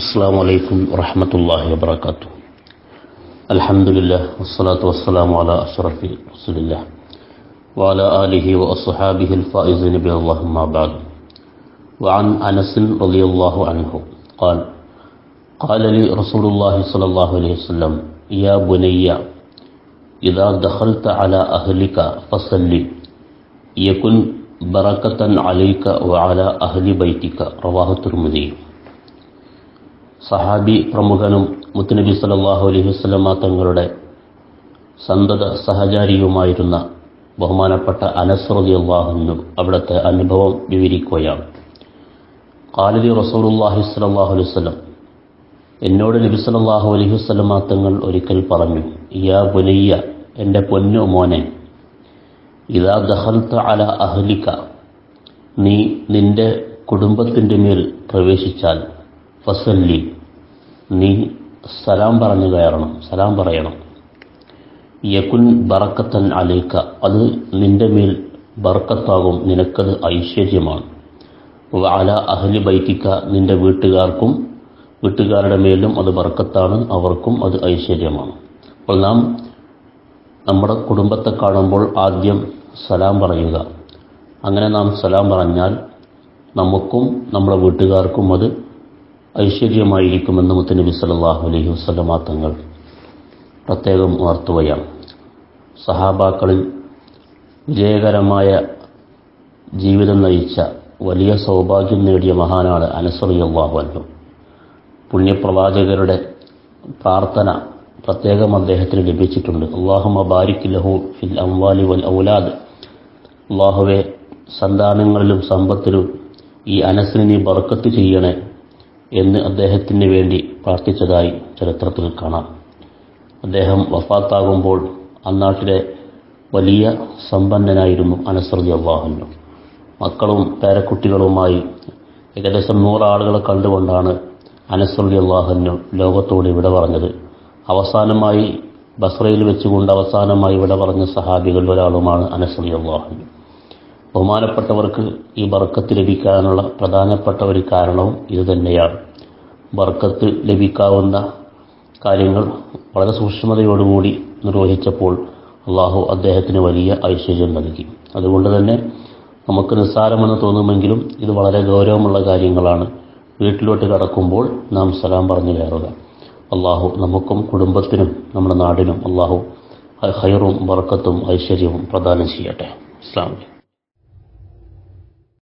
السلام عليكم ورحمة الله وبركاته. الحمد لله والصلاة والسلام على أشرف رسول الله وعلى آله وأصحابه الفائزين بالله ما بعد. وعن أنس رضي الله عنه قال قال لي رسول الله صلى الله عليه وسلم يا بني إذا دخلت على أهلك فصل يكن بركة عليك وعلى أهل بيتك. رواه الترمذي. സഹാബി പ്രമുഖനും മുത്തുനബി സല്ലാഹു അലൈഹി വസ്ലമ തങ്ങളുടെ സന്തത സഹചാരിയുമായിരുന്ന ബഹുമാനപ്പെട്ട അനസ്രതി അള്ളാഹുന്നു അവിടുത്തെ അനുഭവം വിവരിക്കുകയാണ്. കാലലി റസൂറുല്ലാഹി സലാഹു അലൈഹി വസല്ലം എന്നോട് നബി സല്ലല്ലാഹു അലൈഹി വസ്ലമ തങ്ങൾ ഒരിക്കൽ പറഞ്ഞു യാ പുനയ്യ എന്റെ പൊന്നു മോനെ ഇതാ ദഹൽത്ത അല അഹ്ലിക നീ നിന്റെ കുടുംബത്തിന്റെ മേൽ പ്രവേശിച്ചാൽ ഫസല്ലി. നീ സലാം പറഞ്ഞു കയറണം സലാം പറയണം. യകുൻ ബറക്കത്തൻ അലേക്ക അത് നിന്റെ മേൽ ബർക്കത്താകും നിനക്കത് ഐശ്വര്യമാണ്. അല അഹലി ബൈത്തിക്ക നിന്റെ വീട്ടുകാർക്കും വീട്ടുകാരുടെ മേലും അത് ബർക്കത്താണ് അവർക്കും അത് ഐശ്വര്യമാണ്. അപ്പോൾ നാം നമ്മുടെ കുടുംബത്തെ കാണുമ്പോൾ ആദ്യം സലാം പറയുക. അങ്ങനെ നാം സലാം പറഞ്ഞാൽ നമുക്കും നമ്മുടെ വീട്ടുകാർക്കും അത് ഐശ്വര്യമായിരിക്കുമെന്ന് മുത്തനബി സല്ലാഹു അലൈഹി വസ്ലമാ തങ്ങൾ പ്രത്യേകം ഉണർത്തുകയാണ്. സഹാബാക്കളിൽ വിജയകരമായ ജീവിതം നയിച്ച വലിയ സൗഭാഗ്യം നേടിയ മഹാനാണ് അനസറിയാഹു പുണ്യപ്രവാചകരുടെ പ്രാർത്ഥന പ്രത്യേകം അദ്ദേഹത്തിന് ലഭിച്ചിട്ടുണ്ട്. അള്ളാഹു ബാരിക് ലഹു ഫിൽ അംവാലി വൽ ഔലാദ്. അള്ളാഹുവെ സന്താനങ്ങളിലും സമ്പത്തിലും ഈ അനസിനെ ബർക്കത്ത് ചെയ്യണേ. എന്ന് അദ്ദേഹത്തിന് വേണ്ടി പ്രാർത്ഥിച്ചതായി ചരിത്രത്തിൽ കാണാം. അദ്ദേഹം വഫാത്താകുമ്പോൾ അന്നാട്ടിലെ വലിയ സമ്പന്നനായിരുന്നു അനസ്രതി അള്ളാഹുന്നു മക്കളും പേരക്കുട്ടികളുമായി ഏകദേശം നൂറാളുകളെ കണ്ടുകൊണ്ടാണ് അനസ്രതി അള്ളാഹുന്നു ലോകത്തോട് ഇവിടെ പറഞ്ഞത്. അവസാനമായി ബസ്രയിൽ വെച്ചുകൊണ്ട് അവസാനമായി ഇവിടെ പറഞ്ഞ സഹാബികളിൽ ഒരാളുമാണ് അനസ്രതി അള്ളാഹുന്നു ബഹുമാനപ്പെട്ടവർക്ക് ഈ ബർക്കത്ത് ലഭിക്കാനുള്ള പ്രധാനപ്പെട്ട ഒരു കാരണവും ഇതുതന്നെയാണ് ബർക്കത്ത് ലഭിക്കാവുന്ന കാര്യങ്ങൾ വളരെ സൂക്ഷ്മതയോടുകൂടി നിർവഹിച്ചപ്പോൾ അള്ളാഹു അദ്ദേഹത്തിന് വലിയ ഐശ്വര്യം നൽകി. അതുകൊണ്ട് തന്നെ നമുക്ക് നിസ്സാരമെന്ന് തോന്നുമെങ്കിലും ഇത് വളരെ ഗൗരവമുള്ള കാര്യങ്ങളാണ്. വീട്ടിലോട്ട് കടക്കുമ്പോൾ നാം സലാം പറഞ്ഞു കയറുക. അള്ളാഹു നമുക്കും കുടുംബത്തിനും നമ്മുടെ നാടിനും അള്ളാഹു ഹൈറും ബർക്കത്തും ഐശ്വര്യവും പ്രദാനം ചെയ്യട്ടെ. വലൈക്കും